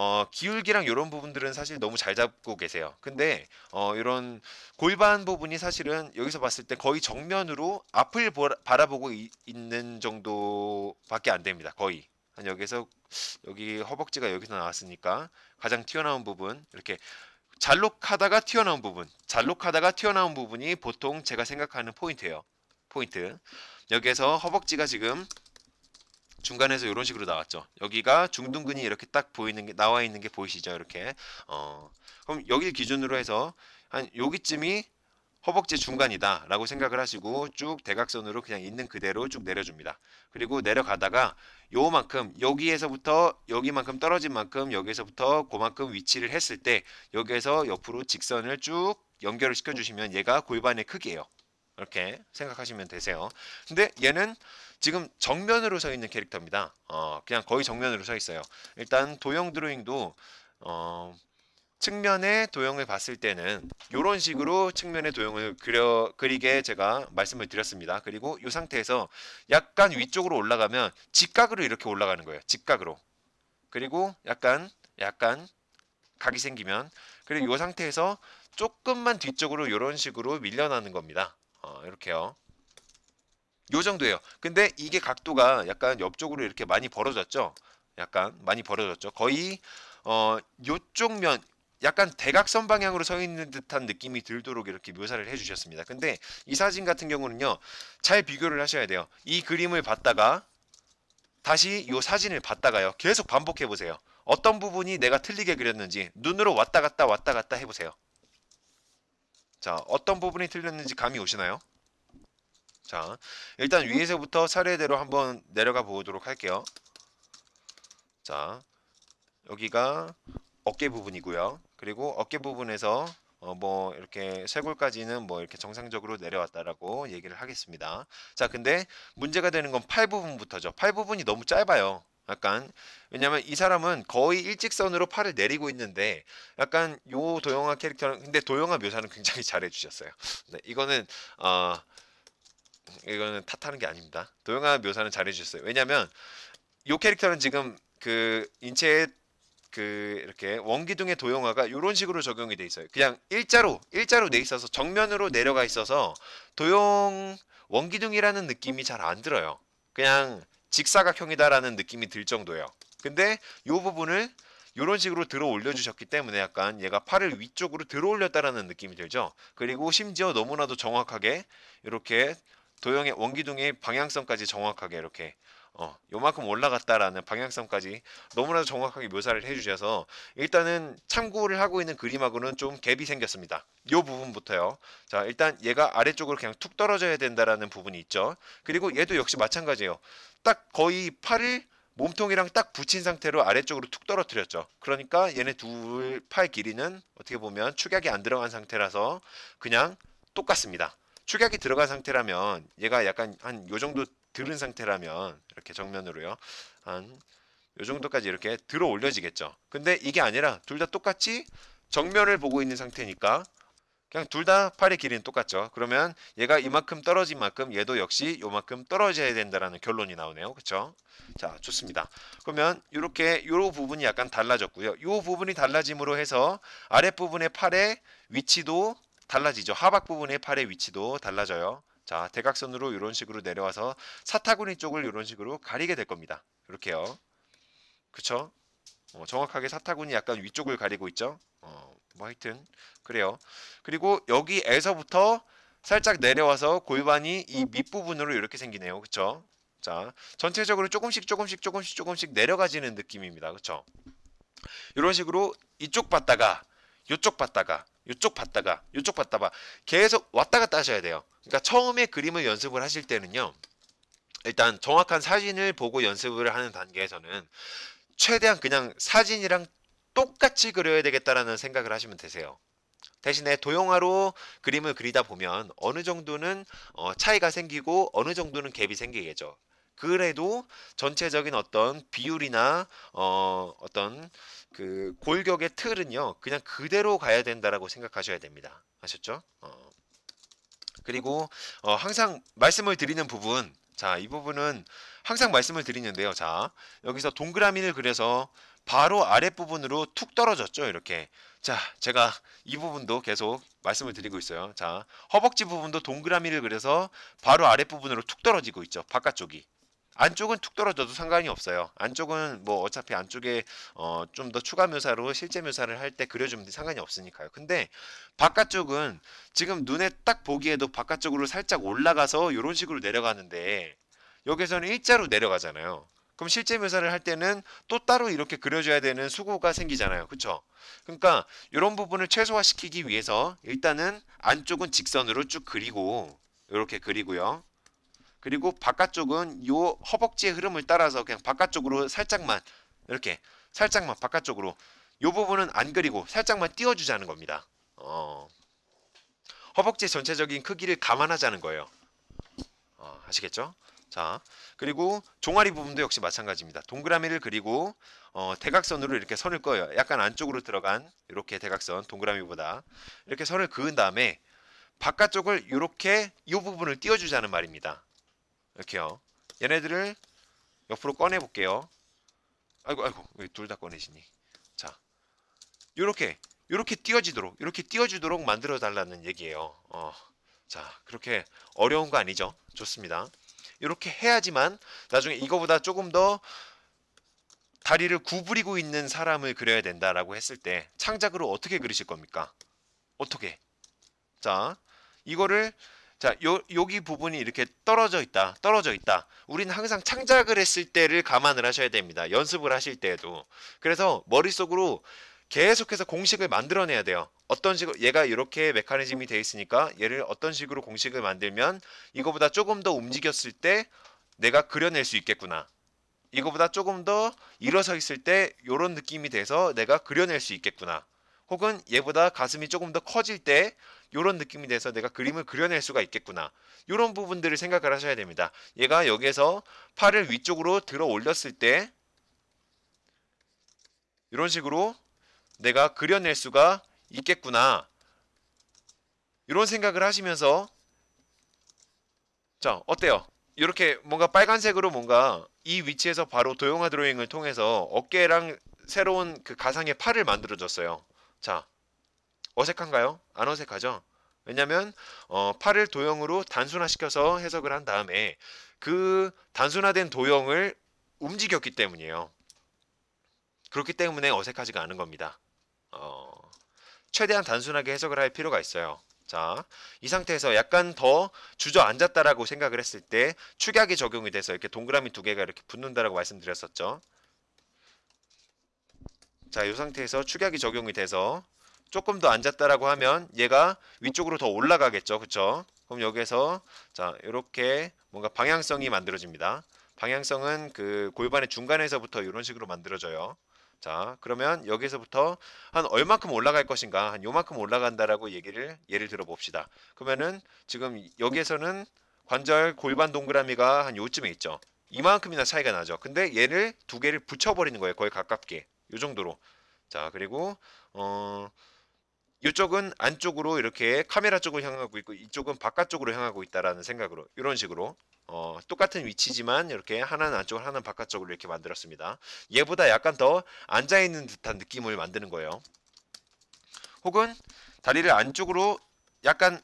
어, 기울기랑 이런 부분들은 사실 너무 잘 잡고 계세요. 근데 어, 이런 골반 부분이 사실은 여기서 봤을 때 거의 정면으로 앞을 보, 바라보고 이, 있는 정도밖에 안 됩니다. 거의 한 여기서 여기 허벅지가 여기서 나왔으니까 가장 튀어나온 부분 이렇게 잘록하다가 튀어나온 부분, 잘록하다가 튀어나온 부분이 보통 제가 생각하는 포인트예요. 포인트. 여기에서 허벅지가 지금 중간에서 이런 식으로 나왔죠. 여기가 중둔근이 이렇게 딱 보이는 게 나와 있는 게 보이시죠? 이렇게. 어. 그럼 여기 기준으로 해서 한 여기쯤이 허벅지 중간이다라고 생각을 하시고 쭉 대각선으로 그냥 있는 그대로 쭉 내려줍니다. 그리고 내려가다가 요만큼 여기에서부터 여기만큼 떨어진 만큼 여기에서부터 그만큼 위치를 했을 때 여기에서 옆으로 직선을 쭉 연결을 시켜주시면 얘가 골반의 크기예요. 이렇게 생각하시면 되세요. 근데 얘는 지금 정면으로 서 있는 캐릭터입니다. 어, 그냥 거의 정면으로 서 있어요. 일단 도형 드로잉도 어, 측면의 도형을 봤을 때는 이런 식으로 측면의 도형을 그려 그리게 제가 말씀을 드렸습니다. 그리고 이 상태에서 약간 위쪽으로 올라가면 직각으로 이렇게 올라가는 거예요. 직각으로. 그리고 약간 약간 각이 생기면 그리고 이 상태에서 조금만 뒤쪽으로 이런 식으로 밀려나는 겁니다. 어, 이렇게요. 요 정도예요. 근데 이게 각도가 약간 옆쪽으로 이렇게 많이 벌어졌죠. 약간 많이 벌어졌죠. 거의 어 요쪽 면 약간 대각선 방향으로 서 있는 듯한 느낌이 들도록 이렇게 묘사를 해주셨습니다. 근데 이 사진 같은 경우는요, 잘 비교를 하셔야 돼요. 이 그림을 봤다가 다시 이 사진을 봤다가요, 계속 반복해 보세요. 어떤 부분이 내가 틀리게 그렸는지 눈으로 왔다 갔다 왔다 갔다 해보세요. 자, 어떤 부분이 틀렸는지 감이 오시나요? 자, 일단 위에서부터 차례대로 한번 내려가 보도록 할게요. 자, 여기가 어깨 부분이고요. 그리고 어깨 부분에서 어 뭐 이렇게 쇄골까지는 뭐 이렇게 정상적으로 내려왔다라고 얘기를 하겠습니다. 자, 근데 문제가 되는 건 팔 부분부터죠. 팔 부분이 너무 짧아요. 약간 왜냐면 이 사람은 거의 일직선으로 팔을 내리고 있는데 약간 요 도영아 캐릭터는 근데 도영아 묘사는 굉장히 잘해 주셨어요. 네, 이거는 어 이거는 탓하는 게 아닙니다. 도영아 묘사는 잘해 주셨어요. 왜냐면 요 캐릭터는 지금 그 인체의 그 이렇게 원기둥의 도형화가 이런 식으로 적용이 돼 있어요. 그냥 일자로 일자로 돼 있어서 정면으로 내려가 있어서 도형 원기둥이라는 느낌이 잘 안 들어요. 그냥 직사각형이다라는 느낌이 들 정도예요. 근데 이 부분을 이런 식으로 들어 올려 주셨기 때문에 약간 얘가 팔을 위쪽으로 들어 올렸다라는 느낌이 들죠. 그리고 심지어 너무나도 정확하게 이렇게 도형의 원기둥의 방향성까지 정확하게 이렇게 어, 요만큼 올라갔다라는 방향성까지 너무나도 정확하게 묘사를 해주셔서 일단은 참고를 하고 있는 그림하고는 좀 갭이 생겼습니다. 요 부분부터요. 자, 일단 얘가 아래쪽으로 그냥 툭 떨어져야 된다라는 부분이 있죠. 그리고 얘도 역시 마찬가지예요. 딱 거의 팔을 몸통이랑 딱 붙인 상태로 아래쪽으로 툭 떨어뜨렸죠. 그러니까 얘네 둘 팔 길이는 어떻게 보면 축약이 안 들어간 상태라서 그냥 똑같습니다. 축약이 들어간 상태라면 얘가 약간 한 요 정도 들은 상태라면 이렇게 정면으로요. 한 요 정도까지 이렇게 들어 올려지겠죠. 근데 이게 아니라 둘 다 똑같이 정면을 보고 있는 상태니까 그냥 둘 다 팔의 길이는 똑같죠. 그러면 얘가 이만큼 떨어진 만큼 얘도 역시 요만큼 떨어져야 된다라는 결론이 나오네요. 그렇죠? 자, 좋습니다. 그러면 이렇게 요 부분이 약간 달라졌고요. 요 부분이 달라짐으로 해서 아랫 부분의 팔의 위치도 달라지죠. 하박 부분의 팔의 위치도 달라져요. 자, 대각선으로 이런 식으로 내려와서 사타구니 쪽을 이런 식으로 가리게 될 겁니다. 이렇게요. 그쵸? 어, 정확하게 사타구니 약간 위쪽을 가리고 있죠. 어, 뭐 하여튼 그래요. 그리고 여기에서부터 살짝 내려와서 골반이 이 밑부분으로 이렇게 생기네요. 그쵸? 자, 전체적으로 조금씩 조금씩 조금씩 조금씩 내려가지는 느낌입니다. 그쵸? 이런 식으로 이쪽 봤다가 이쪽 봤다가 이쪽 봤다가 이쪽 봤다가 계속 왔다 갔다 하셔야 돼요. 그러니까 처음에 그림을 연습을 하실 때는요. 일단 정확한 사진을 보고 연습을 하는 단계에서는 최대한 그냥 사진이랑 똑같이 그려야 되겠다라는 생각을 하시면 되세요. 대신에 도형화로 그림을 그리다 보면 어느 정도는 어, 차이가 생기고 어느 정도는 갭이 생기겠죠. 그래도 전체적인 어떤 비율이나 어, 어떤 그 골격의 틀은요 그냥 그대로 가야 된다라고 생각하셔야 됩니다. 아셨죠? 어. 그리고 어, 항상 말씀을 드리는 부분 자, 이 부분은 항상 말씀을 드리는데요. 자, 여기서 동그라미를 그려서 바로 아랫부분으로 툭 떨어졌죠. 이렇게. 자, 제가 이 부분도 계속 말씀을 드리고 있어요. 자, 허벅지 부분도 동그라미를 그려서 바로 아랫부분으로 툭 떨어지고 있죠. 바깥쪽이. 안쪽은 툭 떨어져도 상관이 없어요. 안쪽은 뭐 어차피 안쪽에 어, 좀 더 추가 묘사로 실제 묘사를 할 때 그려주면 상관이 없으니까요. 근데 바깥쪽은 지금 눈에 딱 보기에도 바깥쪽으로 살짝 올라가서 이런 식으로 내려가는데 여기서는 일자로 내려가잖아요. 그럼 실제 묘사를 할 때는 또 따로 이렇게 그려줘야 되는 수고가 생기잖아요. 그쵸? 그러니까 이런 부분을 최소화시키기 위해서 일단은 안쪽은 직선으로 쭉 그리고 이렇게 그리고요. 그리고 바깥쪽은 요 허벅지의 흐름을 따라서 그냥 바깥쪽으로 살짝만 이렇게 살짝만 바깥쪽으로 요 부분은 안 그리고 살짝만 띄워주자는 겁니다. 어. 허벅지 전체적인 크기를 감안하자는 거예요. 어, 아시겠죠? 자, 그리고 종아리 부분도 역시 마찬가지입니다. 동그라미를 그리고 어, 대각선으로 이렇게 선을 꺼요. 약간 안쪽으로 들어간 이렇게 대각선 동그라미보다 이렇게 선을 그은 다음에 바깥쪽을 이렇게 이 부분을 띄워주자는 말입니다. 이렇게요. 얘네들을 옆으로 꺼내 볼게요. 아이고 아이고 왜 둘 다 꺼내시니? 자, 요렇게 요렇게 띄워지도록 이렇게 띄워주도록 만들어 달라는 얘기예요. 어, 자 그렇게 어려운 거 아니죠? 좋습니다. 이렇게 해야지만 나중에 이거보다 조금 더 다리를 구부리고 있는 사람을 그려야 된다라고 했을 때 창작으로 어떻게 그리실 겁니까? 어떻게? 자, 이거를 자, 요, 여기 부분이 이렇게 떨어져 있다. 떨어져 있다. 우리는 항상 창작을 했을 때를 감안을 하셔야 됩니다. 연습을 하실 때에도. 그래서 머릿속으로 계속해서 공식을 만들어내야 돼요. 어떤 식으로 얘가 이렇게 메커니즘이 돼 있으니까 얘를 어떤 식으로 공식을 만들면 이거보다 조금 더 움직였을 때 내가 그려낼 수 있겠구나. 이거보다 조금 더 일어서 있을 때 이런 느낌이 돼서 내가 그려낼 수 있겠구나. 혹은 얘보다 가슴이 조금 더 커질 때 이런 느낌이 돼서 내가 그림을 그려낼 수가 있겠구나. 이런 부분들을 생각을 하셔야 됩니다. 얘가 여기에서 팔을 위쪽으로 들어 올렸을 때 이런 식으로 내가 그려낼 수가 있겠구나. 이런 생각을 하시면서 자 어때요? 이렇게 뭔가 빨간색으로 뭔가 이 위치에서 바로 도형화 드로잉을 통해서 어깨랑 새로운 그 가상의 팔을 만들어줬어요. 자 어색한가요? 안 어색하죠? 왜냐면 어, 팔을 도형으로 단순화시켜서 해석을 한 다음에 그 단순화된 도형을 움직였기 때문이에요. 그렇기 때문에 어색하지가 않은 겁니다. 어, 최대한 단순하게 해석을 할 필요가 있어요. 자, 이 상태에서 약간 더 주저앉았다라고 생각을 했을 때 축약이 적용이 돼서 이렇게 동그라미 두 개가 이렇게 붙는다라고 말씀드렸었죠. 자, 이 상태에서 축약이 적용이 돼서 조금 더 앉았다라고 하면 얘가 위쪽으로 더 올라가겠죠. 그쵸? 그럼 여기에서 자, 이렇게 뭔가 방향성이 만들어집니다. 방향성은 그 골반의 중간에서부터 이런 식으로 만들어져요. 자, 그러면 여기서부터 한 얼마큼 올라갈 것인가, 한 요만큼 올라간다라고 얘기를 예를 들어 봅시다. 그러면은 지금 여기에서는 관절 골반 동그라미가 한 요쯤에 있죠. 이만큼이나 차이가 나죠. 근데 얘를 두 개를 붙여버리는 거예요. 거의 가깝게. 요 정도로. 자, 그리고 어 이쪽은 안쪽으로 이렇게 카메라 쪽을 향하고 있고 이쪽은 바깥쪽으로 향하고 있다라는 생각으로 이런 식으로 어, 똑같은 위치지만 이렇게 하나는 안쪽으로 하나는 바깥쪽으로 이렇게 만들었습니다. 얘보다 약간 더 앉아있는 듯한 느낌을 만드는 거예요. 혹은 다리를 안쪽으로 약간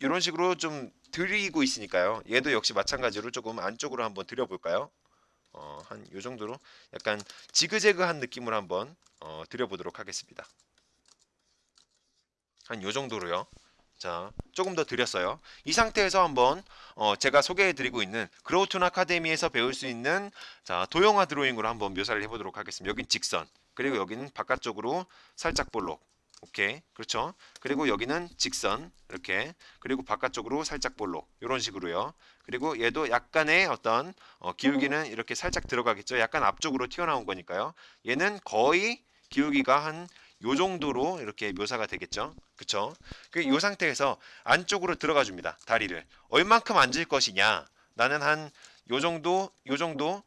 이런 식으로 좀 들이고 있으니까요. 얘도 역시 마찬가지로 조금 안쪽으로 한번 들여볼까요? 어, 한 요 정도로 약간 지그재그한 느낌으로 한번 어, 들여보도록 하겠습니다. 한 요 정도로요. 자, 조금 더 드렸어요. 이 상태에서 한번 어, 제가 소개해드리고 있는 그로우툰 아카데미에서 배울 수 있는 자 도형화 드로잉으로 한번 묘사를 해보도록 하겠습니다. 여긴 직선, 그리고 여기는 바깥쪽으로 살짝 볼록. 오케이, 그렇죠? 그리고 여기는 직선 이렇게, 그리고 바깥쪽으로 살짝 볼록 이런 식으로요. 그리고 얘도 약간의 어떤 어, 기울기는 이렇게 살짝 들어가겠죠. 약간 앞쪽으로 튀어나온 거니까요. 얘는 거의 기울기가 한 요 정도로 이렇게 묘사가 되겠죠. 그쵸? 그요 음. 상태에서 안쪽으로 들어가 줍니다. 다리를. 얼만큼 앉을 것이냐? 나는 한 요 정도, 요 정도,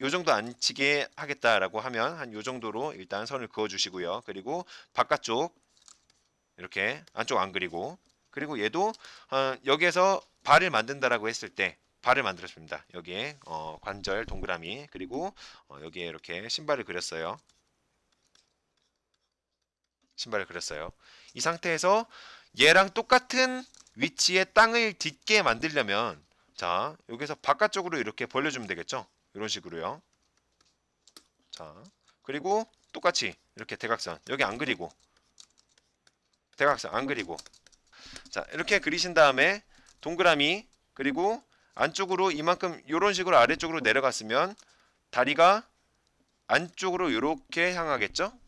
요 정도 앉히게 하겠다라고 하면 한 요 정도로 일단 선을 그어 주시고요. 그리고 바깥쪽 이렇게 안쪽 안 그리고 그리고 얘도 어, 여기에서 발을 만든다라고 했을 때 발을 만들었습니다. 여기에 어, 관절 동그라미 그리고 어, 여기에 이렇게 신발을 그렸어요. 신발을 그렸어요. 이 상태에서 얘랑 똑같은 위치에 땅을 딛게 만들려면 자 여기서 바깥쪽으로 이렇게 벌려주면 되겠죠. 이런 식으로요. 자 그리고 똑같이 이렇게 대각선 여기 안 그리고 대각선 안 그리고 자 이렇게 그리신 다음에 동그라미 그리고 안쪽으로 이만큼 이런 식으로 아래쪽으로 내려갔으면 다리가 안쪽으로 이렇게 향하겠죠?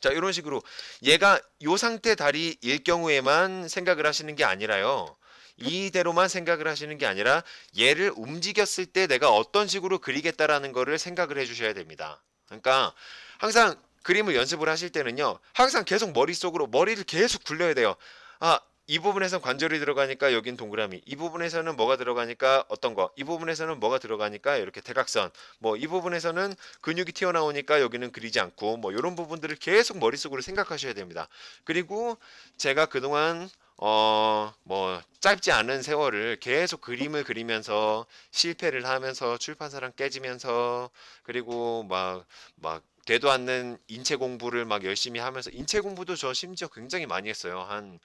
자 이런 식으로 얘가 요 상태 다리일 경우에만 생각을 하시는 게 아니라요. 이대로만 생각을 하시는 게 아니라 얘를 움직였을 때 내가 어떤 식으로 그리겠다라는 거를 생각을 해주셔야 됩니다. 그러니까 항상 그림을 연습을 하실 때는요. 항상 계속 머릿속으로 머리를 계속 굴려야 돼요. 아, 이 부분에선 관절이 들어가니까 여긴 동그라미. 이 부분에서는 뭐가 들어가니까 어떤 거. 이 부분에서는 뭐가 들어가니까 이렇게 대각선. 뭐 이 부분에서는 근육이 튀어나오니까 여기는 그리지 않고 뭐 이런 부분들을 계속 머릿속으로 생각하셔야 됩니다. 그리고 제가 그동안 어, 뭐, 짧지 않은 세월을 계속 그림을 그리면서 실패를 하면서 출판사랑 깨지면서 그리고 막, 막, 되도 않는 인체 공부를 막 열심히 하면서 인체 공부도 저 심지어 굉장히 많이 했어요. 한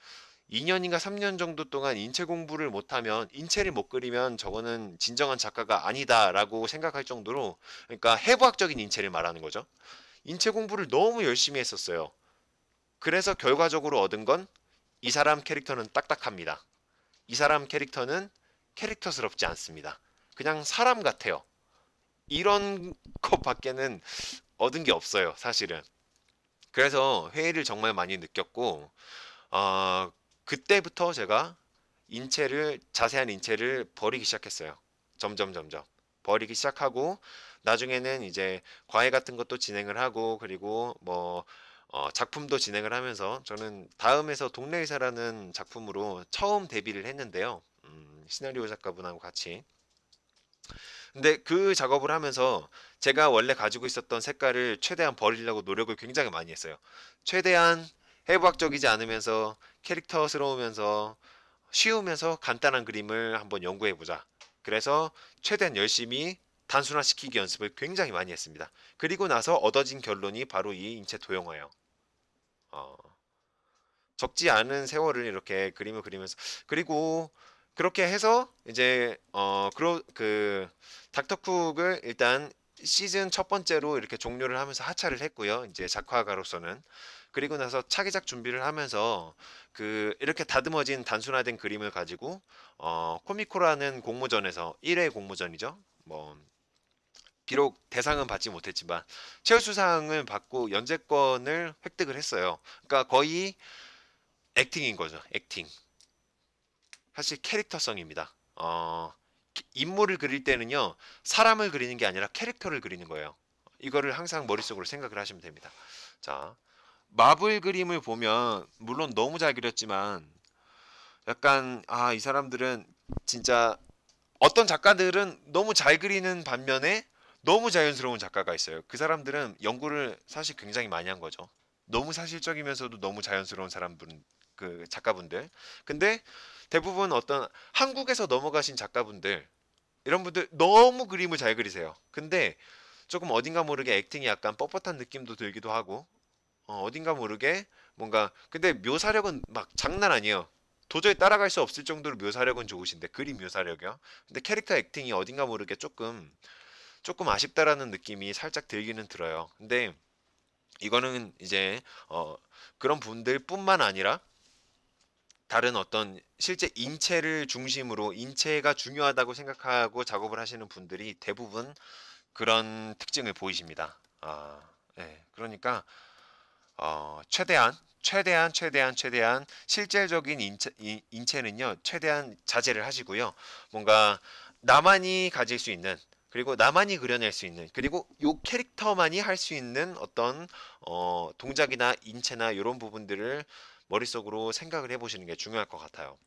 2년인가 3년 정도 동안 인체 공부를 못하면 인체를 못 그리면 저거는 진정한 작가가 아니다라고 생각할 정도로 그러니까 해부학적인 인체를 말하는 거죠. 인체 공부를 너무 열심히 했었어요. 그래서 결과적으로 얻은 건 이 사람 캐릭터는 딱딱합니다. 이 사람 캐릭터는 캐릭터스럽지 않습니다. 그냥 사람 같아요. 이런 것밖에는 얻은 게 없어요, 사실은. 그래서 회의를 정말 많이 느꼈고, 어, 그때부터 제가 인체를 자세한 인체를 버리기 시작했어요. 점점 점점 버리기 시작하고 나중에는 이제 과외 같은 것도 진행을 하고 그리고 뭐 어, 작품도 진행을 하면서 저는 다음에서 동네 의사라는 작품으로 처음 데뷔를 했는데요. 음, 시나리오 작가분하고 같이. 근데 그 작업을 하면서 제가 원래 가지고 있었던 색깔을 최대한 버리려고 노력을 굉장히 많이 했어요. 최대한 해부학적이지 않으면서 캐릭터스러우면서 쉬우면서 간단한 그림을 한번 연구해 보자. 그래서 최대한 열심히 단순화시키기 연습을 굉장히 많이 했습니다. 그리고 나서 얻어진 결론이 바로 이 인체 도형화예요. 어, 적지 않은 세월을 이렇게 그림을 그리면서 그리고 그렇게 해서 이제 어 그러 그 닥터쿡을 일단 시즌 첫 번째로 이렇게 종료를 하면서 하차를 했고요. 이제 작화가로서는 그리고 나서 차기작 준비를 하면서 그 이렇게 다듬어진 단순화된 그림을 가지고 어 코미코라는 공모전에서 1회 공모전이죠. 뭐 비록 대상은 받지 못했지만 최우수상을 받고 연재권을 획득을 했어요. 그러니까 거의 액팅인 거죠. 액팅. 사실 캐릭터성입니다. 어, 인물을 그릴 때는요. 사람을 그리는 게 아니라 캐릭터를 그리는 거예요. 이거를 항상 머릿속으로 생각을 하시면 됩니다. 자, 마블 그림을 보면 물론 너무 잘 그렸지만 약간 아 이 사람들은 진짜 어떤 작가들은 너무 잘 그리는 반면에 너무 자연스러운 작가가 있어요. 그 사람들은 연구를 사실 굉장히 많이 한 거죠. 너무 사실적이면서도 너무 자연스러운 사람분 그 작가분들. 근데 대부분 어떤 한국에서 넘어가신 작가분들 이런 분들 너무 그림을 잘 그리세요. 근데 조금 어딘가 모르게 액팅이 약간 뻣뻣한 느낌도 들기도 하고 어, 딘가 모르게 뭔가 근데 묘사력은 막 장난 아니에요. 도저히 따라갈 수 없을 정도로 묘사력은 좋으신데 그림 묘사력이요. 근데 캐릭터 액팅이 어딘가 모르게 조금 조금 아쉽다라는 느낌이 살짝 들기는 들어요. 근데 이거는 이제 어, 그런 분들뿐만 아니라 다른 어떤 실제 인체를 중심으로 인체가 중요하다고 생각하고 작업을 하시는 분들이 대부분 그런 특징을 보이십니다. 아, 네. 그러니까 어, 최대한 최대한 최대한 최대한 실질적인 인체, 인체는요 최대한 자제를 하시고요 뭔가 나만이 가질 수 있는 그리고 나만이 그려낼 수 있는 그리고 요 캐릭터만이 할 수 있는 어떤 어, 동작이나 인체나 이런 부분들을 머릿속으로 생각을 해보시는 게 중요할 것 같아요.